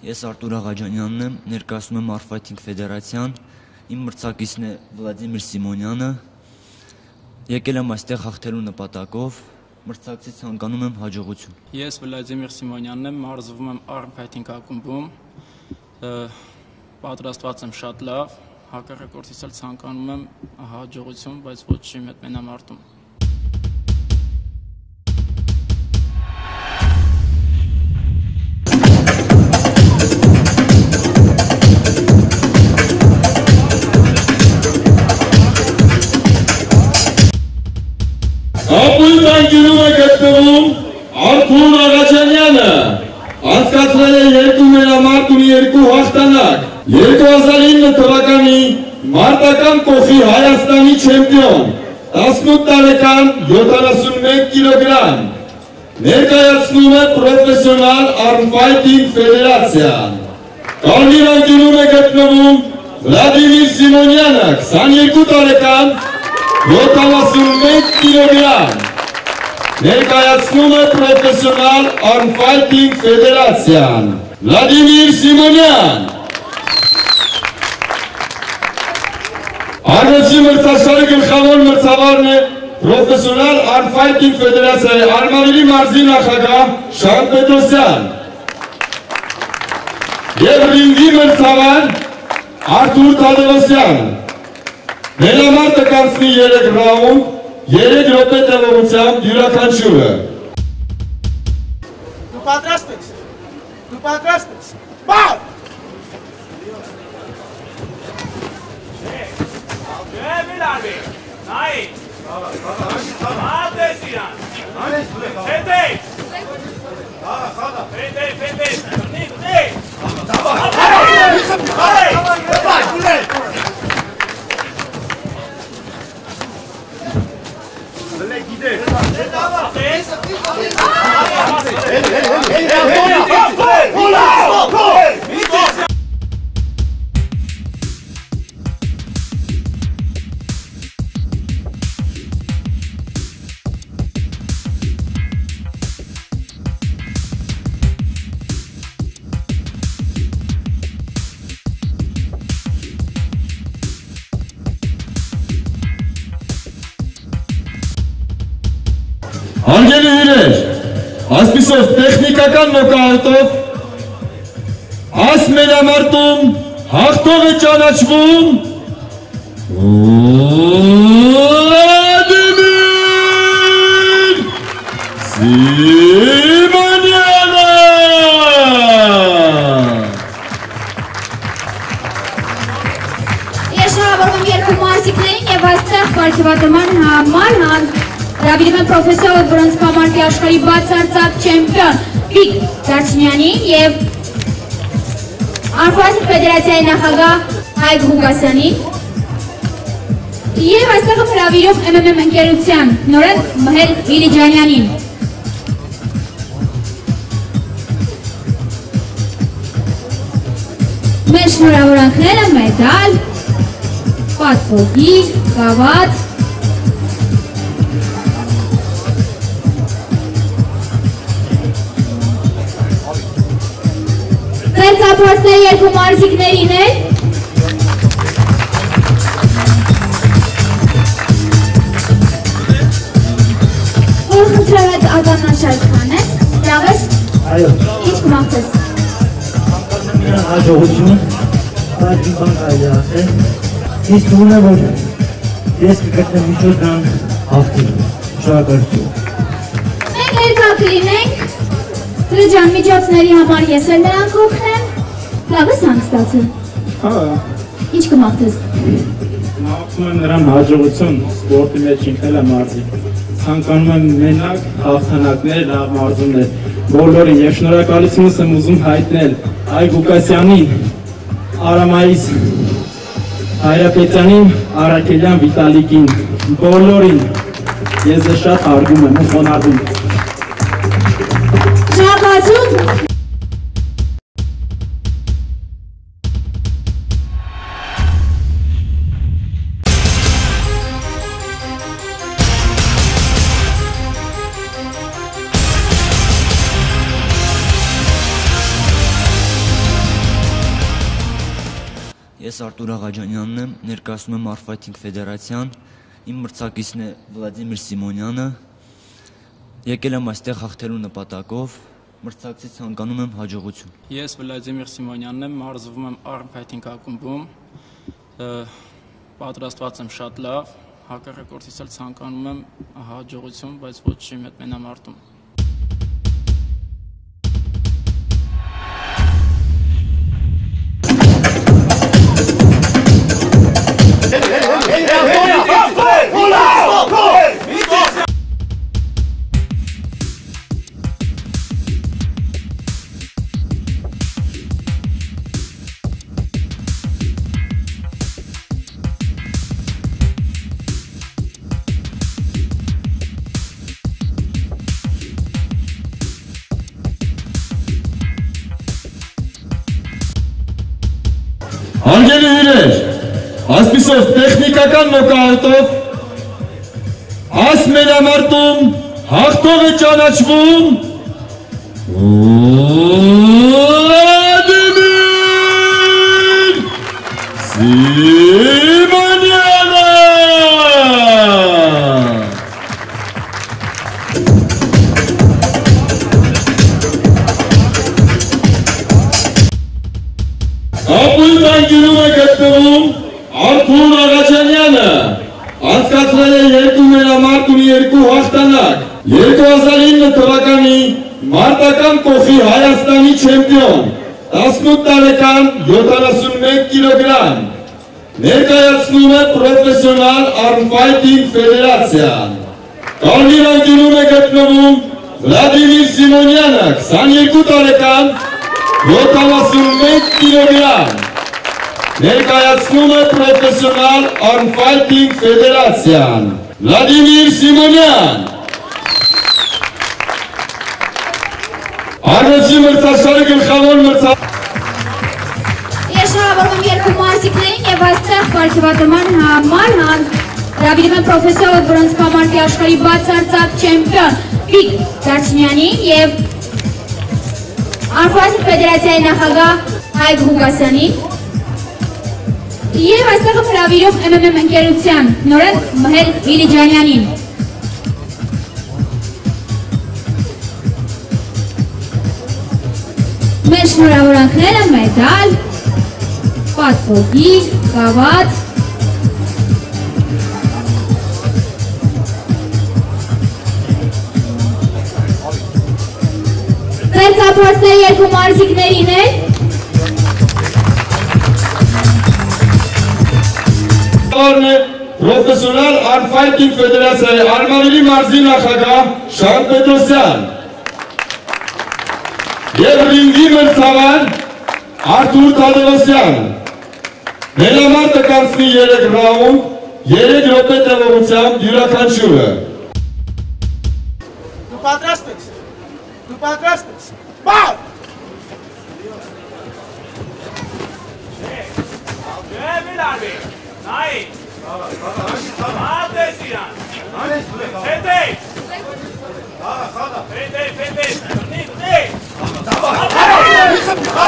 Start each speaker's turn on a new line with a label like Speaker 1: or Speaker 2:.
Speaker 1: Ես Արտուր Աղաջանյանն եմ, ներկայացնում եմ Arfighting Ֆեդերացիան։ Իմ մրցակիցն է Վլադիմիր Սիմոնյանը։ Եկել եմ այստեղ հաղթելու նպատակով։ Մրցակցից ցանկանում եմ հաջողություն։
Speaker 2: Ես Վլադիմիր Սիմոնյանն եմ, մարզվում եմ Arfighting ակումբում։ Պատրաստված եմ շատ լավ, հակառակորդից էլ ցանկանում եմ հաջողություն, բայց ոչ իմ հետ մենամարտում։
Speaker 3: 2009 թվականի մարտական կողի Հայաստանի չեմպիոն, 18 տարեկան 71 կիլոգրամ, ներկայացնում է պրոֆեսոնալ Armfighting Ֆեդերացիան։ Կարմիր անկյունում է գտնվում Վլադիմիր Սիմոնյանը, 22 տարեկան 71 կիլոգրամ ներկայացնում է պրոֆեսոնալ Armfighting Ֆեդերացիան Վլադիմիր Սիմոնյան Արնոցի մրցաշարի գլխավոր մրցավարն է պրոֆեսոնալ Armfighting Ֆեդերացիայի Արմանիլի մարզի նախագահ Շան Պետրոսյան և ռինգի մրցավար Արթուր Թադևոսյան Մենամարտը կանցնի 3 ռաունդ, 3 րոպե տևողությամբ յուրաքանչյուրը։
Speaker 4: Դու պատրաստ ես։ Դու պատրաստ ես։ ჩემილარი
Speaker 5: აი აბესიან აი ეთე აა ხადა ეთე ეთე ნი ნი
Speaker 3: Հարգելի հյուրեր, ասպիսով տեխնիկական նոկաուտով աս մենամարտում հաղթող է ճանաչվում
Speaker 6: հրավիրում եմ պրոֆեսոր բրոնզկամարտի աշխարհի բացարձակ չեմպիոն Վիկ Դարչնյանին եւ Արֆայսի ֆեդերացիայի նախագահ Հայկ Ղուկասյանին Եվ այստեղ եմ հրավիրում MMM ընկերության նորեն Մհեր Վիլիջանյանին Մեր շնորհավորանքները մեդալ, պատվոգի, գավաթ, Ծափարսները երկու մարզիկներին է։ Որ խնդրեմ այդ ականաշարք հանես, լավ ես,
Speaker 7: Այո,
Speaker 6: ինչ կմաղթես։
Speaker 7: հաջողություն, բայց մի բան կարելի է ասել։ Ես թվում է, որ ես կգտնեմ միջոց նրան հաղթելու։ Շնորհակալություն։
Speaker 6: Մենք ներկա կլինենք, Դրեջան միջոցների համար ես էլ նրան կօգնեմ, լավ ես հանգստացել,
Speaker 2: Հա,
Speaker 6: ինչ կմաղթես։
Speaker 2: մաղթում եմ նրան հաջողություն սպորտի մեջ ինքնել է մարզի։ Ցանկանում եմ մենակ հաղթանակներ, լավ մարզումներ բոլորին եւ շնորհակալությունս եմ ուզում հայտնել Այ Ղուկասյանին, Արամայիս Հայրապետյանին, Արաքելյան Վիտալիկին, բոլորին ես շատ հարգում եմ ու խոնարհում։
Speaker 6: Շնորհակալություն։
Speaker 1: Ես Արտուր Աղաջանյանն եմ, ներկայացնում եմ Arfighting Ֆեդերացիան։ Իմ մրցակիցն է Վլադիմիր Սիմոնյանը։ Եկել եմ այստեղ հաղթելու նպատակով։ Մրցակցից ցանկանում եմ հաջողություն։
Speaker 8: Ես Վլադիմիր Սիմոնյանն եմ, մարզվում եմ Arm Fighting ակումբում։ Պատրաստված եմ շատ լավ, հակառակորդից էլ ցանկանում եմ հաջողություն, բայց ոչ իմ հետ մենամարտում։
Speaker 3: Հարգելի հյուրեր, այսպիսով տեխնիկական նոկաուտով այս մենամարտում հաղթող է ճանաչվում Վլադիմիր Սիմոնյանը 2009 թվականի մարտական կողի Հայաստանի չեմպիոն, 18 տարեկան 71 կիլոգրամ, ներկայացնում է պրոֆեսոնալ Armfighting Ֆեդերացիան։ Կարմիր անկինում է գտնվում Վլադիմիր Սիմոնյանը, 22 տարեկան 71 կիլոգրամ, ներկայացնում է պրոֆեսոնալ Armfighting Ֆեդերացիան։ Վլադիմիր Սիմոնյան։ մրցաշարի գլխավոր մրցա
Speaker 6: Ես շնորհավորում եմ երկու մարզիկներին եւ այստեղ պարգևատրման համար հան հրավիրում եմ պրոֆեսոր բրոնզկամարտի աշխարհի բացարձակ չեմպիոն Վիկ Դարչնյանին եւ Արմատիկ ֆեդերացիայի նախագահ Հայկ Ղուկասյանին եւ այստեղ հրավիրում MMM ընկերության նորեն Մհեր Վիլիջանյանին Մեր շնորհավորանքները մեդալ, պատվոգի, գավաթ, ծափրոցները երկու մարզիկներին են,
Speaker 3: Արն է պրոֆեսոնալ Armfighting Ֆեդերացիայի Արմանիլի մարզի նախագահ Շահ Պետրոսյան։ Եվ ռինգի մրցավար Արթուր Թադևոսյան։ Մենամարտը կանցնի 3 ռաունդ, 3 րոպե տևողությամբ յուրաքանչյուրը։
Speaker 4: Դու պատրաստ ես։ Դու պատրաստ ես։
Speaker 5: Emil abi. Nail. Hadi Sinan. Fete. Fete, Fete. Fete, Fete.
Speaker 4: Let's
Speaker 5: go.